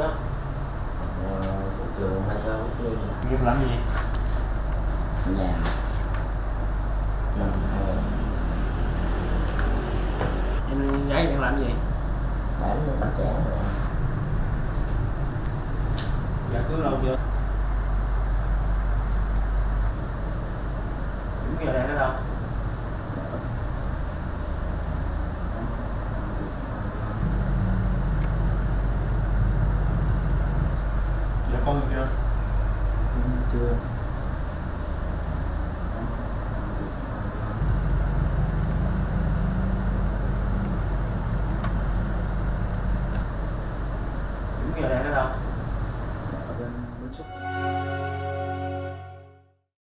đó. Ờ, trường hay sao? Nghiệp làm gì? Nhà. Ờ. Em gái đang làm gì? Làm được bán chán rồi. Dạ cứ lâu chưa? Đúng giờ đang ở đâu? thành chưa cũng chưa những nghề này thế nào?